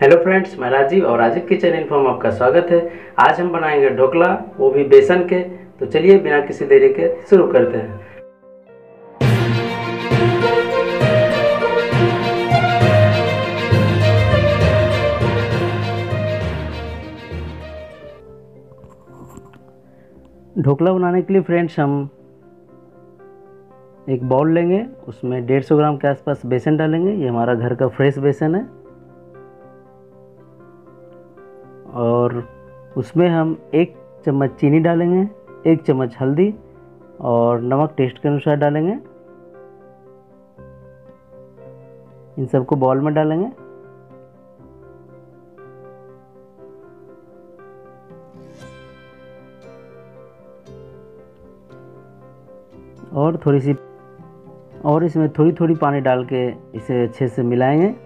Hello friends मैं राजीव और Rajiv kitchen info में आपका स्वागत है। आज हम बनाएँगे ढोकला, वो भी बेसन के। तो चलिए बिना किसी देरी के शुरू करते हैं। ढोकला बनाने के लिए फ्रेंड्स हम एक बाउल लेंगे, उसमें 150 ग्राम के आसपास बेसन डालेंगे। ये हमारा घर का फ्रेश बेसन है। और उसमें हम एक चम्मच चीनी डालेंगे, एक चम्मच हल्दी और नमक टेस्ट के अनुसार डालेंगे। इन सबको बॉल में डालेंगे। और थोड़ी सी, और इसमें थोड़ी थोड़ी पानी डाल के इसे अच्छे से मिलाएँगे।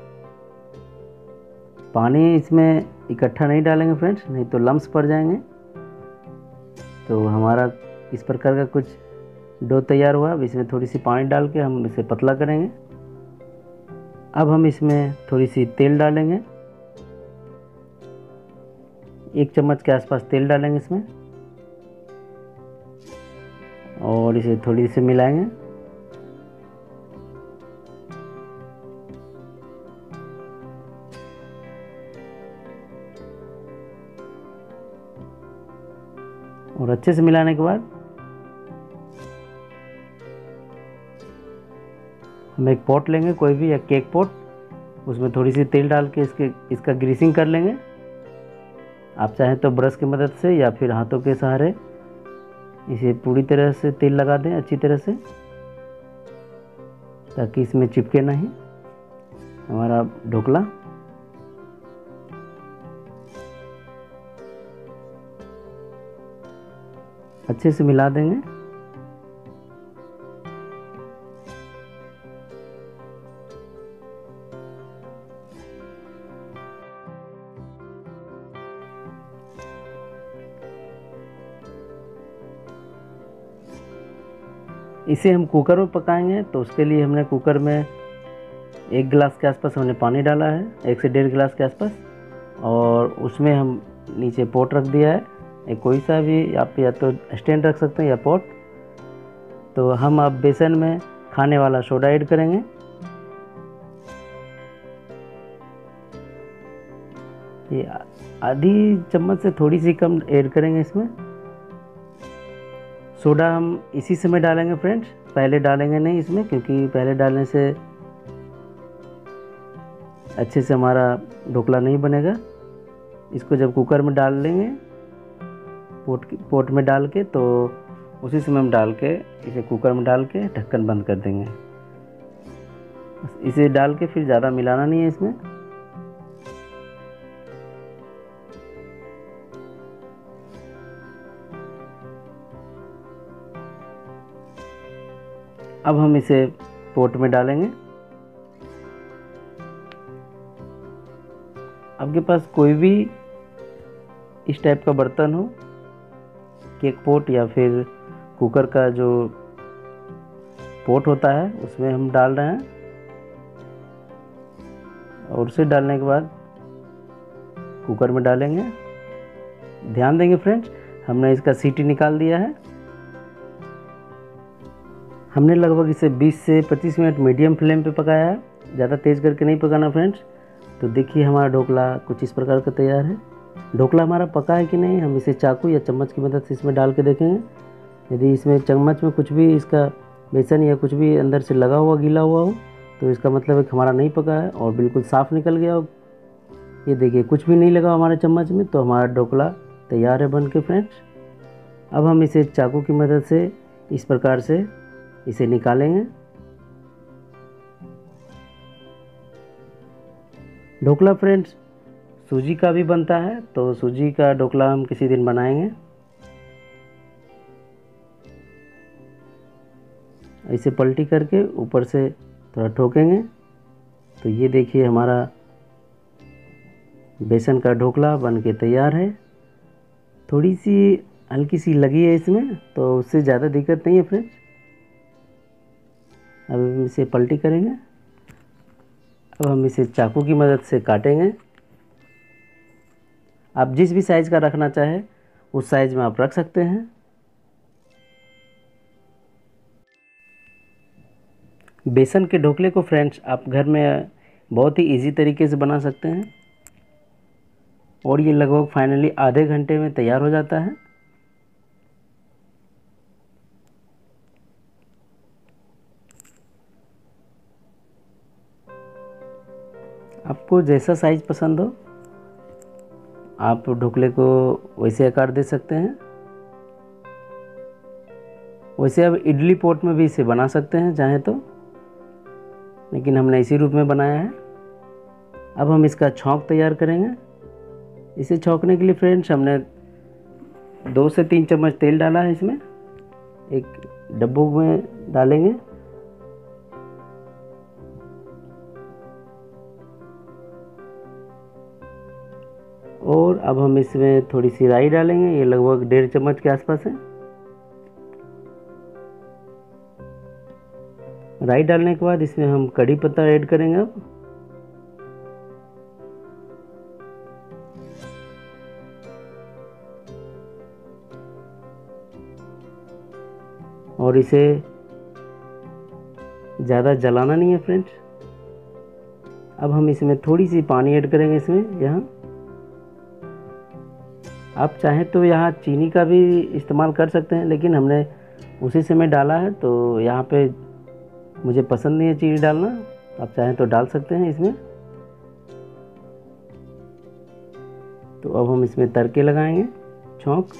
पानी इसमें इकट्ठा नहीं डालेंगे फ्रेंड्स, नहीं तो लम्स पड़ जाएँगे। तो हमारा इस प्रकार का कुछ डो तैयार हुआ। अब इसमें थोड़ी सी पानी डाल के हम इसे पतला करेंगे। अब हम इसमें थोड़ी सी तेल डालेंगे। एक चम्मच के आसपास तेल डालेंगे इसमें। और इसे थोड़ी सी मिलाएँगे। और अच्छे से मिलाने के बाद हम एक पॉट लेंगे, कोई भी या केक पॉट उसमें थोड़ी सी तेल डाल के इसके, इसका ग्रीसिंग कर लेंगे। आप चाहें तो ब्रश की मदद से या फिर हाथों के सहारे इसे पूरी तरह से तेल लगा दें, अच्छी तरह से, ताकि इसमें चिपके नहीं। हमारा ढोकला अच्छे से मिला देंगे। इसे हम कुकर में पकाएँगे तो उसके लिए हमने कुकर में एक गिलास के आसपास हमने पानी डाला है, एक से डेढ़ गिलास के आसपास, और उसमें हम नीचे पोट रख दिया है। कोई सा भी आप या तो स्टैंड रख सकते हैं या पॉट। तो हम अब बेसन में खाने वाला सोडा ऐड करेंगे। ये आधी चम्मच से थोड़ी सी कम ऐड करेंगे इसमें। सोडा हम इसी समय डालेंगे फ्रेंड्स। पहले डालेंगे नहीं इसमें, क्योंकि पहले डालने से अच्छे से हमारा ढोकला नहीं बनेगा। इसको जब कुकर में डाल लेंगे पोट पोट में डाल के तो उसी समय हम डाल के, इसे कुकर में डाल के ढक्कन बंद कर देंगे। इसे डाल के फिर ज़्यादा मिलाना नहीं है इसमें। अब हम इसे पोट में डालेंगे। आपके पास कोई भी इस टाइप का बर्तन हो केक पोट या फिर कुकर का जो पोट होता है, उसमें हम डाल रहे हैं। और उसे डालने के बाद कुकर में डालेंगे। ध्यान देंगे फ्रेंड्स, हमने इसका सीटी निकाल दिया है। हमने लगभग इसे 20 से 25 मिनट मीडियम फ्लेम पे पकाया है। ज़्यादा तेज़ करके नहीं पकाना फ्रेंड्स। तो देखिए हमारा ढोकला कुछ इस प्रकार का तैयार है। ढोकला हमारा पका है कि नहीं? हम इसे चाकू या चम्मच की मदद से इसमें डाल के देखेंगे यदि इसमें चम्मच में कुछ भी इसका बेसन या कुछ भी अंदर से लगा हुआ, गीला हुआ हो तो इसका मतलब है कि हमारा नहीं पका है और बिल्कुल साफ़ निकल गया हो। ये देखिए, कुछ भी नहीं लगा हमारे चम्मच में तो हमारा ढोकला तैयार है बन के फ्रेंड्स। अब हम इसे चाकू की मदद से इस प्रकार से इसे निकालेंगे। ढोकला फ्रेंड्स सूजी का भी बनता है तो सूजी का ढोकला हम किसी दिन बनाएँगे। ऐसे पलटी करके ऊपर से थोड़ा ठोकेंगे। तो ये देखिए हमारा बेसन का ढोकला बन के तैयार है। थोड़ी सी हल्की सी लगी है इसमें तो उससे ज़्यादा दिक्कत नहीं है फ्रेंड्स अब हम इसे पलटी करेंगे। अब हम इसे चाकू की मदद से काटेंगे। आप जिस भी साइज़ का रखना चाहे, उस साइज़ में आप रख सकते हैं। बेसन के ढोकले को फ्रेंड्स आप घर में बहुत ही इजी तरीके से बना सकते हैं। और ये लगभग फाइनली आधे घंटे में तैयार हो जाता है। आपको जैसा साइज़ पसंद हो आप ढोकले को वैसे आकार दे सकते हैं। वैसे अब इडली पोट में भी इसे बना सकते हैं, चाहें तो। लेकिन हमने इसी रूप में बनाया है। अब हम इसका छौंक तैयार करेंगे। इसे छौंकने के लिए फ्रेंड्स, हमने दो से तीन चम्मच तेल डाला है इसमें। एक डब्बों में डालेंगे। और अब हम इसमें थोड़ी सी राई डालेंगे। ये लगभग डेढ़ चम्मच के आसपास है। राई डालने के बाद इसमें हम कड़ी पत्ता ऐड करेंगे अब। और इसे ज़्यादा जलाना नहीं है फ्रेंड्स। अब हम इसमें थोड़ी सी पानी ऐड करेंगे इसमें, यहाँ। आप चाहें तो यहाँ चीनी का भी इस्तेमाल कर सकते हैं, लेकिन हमने उसी समय डाला है तो यहाँ पे मुझे पसंद नहीं है चीनी डालना। आप चाहें तो डाल सकते हैं इसमें। तो अब हम इसमें तड़के लगाएँगे, छौंक।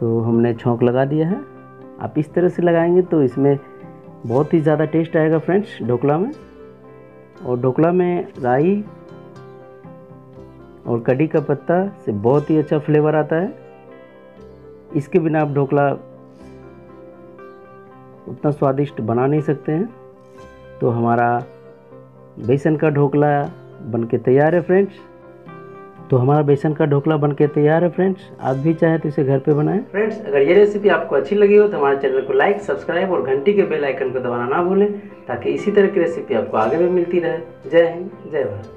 तो हमने छौंक लगा दिया है। आप इस तरह से लगाएँगे तो इसमें बहुत ही ज़्यादा टेस्ट आएगा फ्रेंड्स ढोकला में। और ढोकला में राई और कड़ी का पत्ता से बहुत ही अच्छा फ्लेवर आता है। इसके बिना आप ढोकला उतना स्वादिष्ट बना नहीं सकते हैं। तो हमारा बेसन का ढोकला बन के तैयार है फ्रेंड्स। तो हमारा बेसन का ढोकला बन के तैयार है फ्रेंड्स आप भी चाहे तो इसे घर पे बनाएँ। फ्रेंड्स अगर ये रेसिपी आपको अच्छी लगी हो तो हमारे चैनल को लाइक सब्सक्राइब और घंटी के बेल आइकन को दबाना ना भूलें, ताकि इसी तरह की रेसिपी आपको आगे भी मिलती रहे। जय हिंद, जय भारत।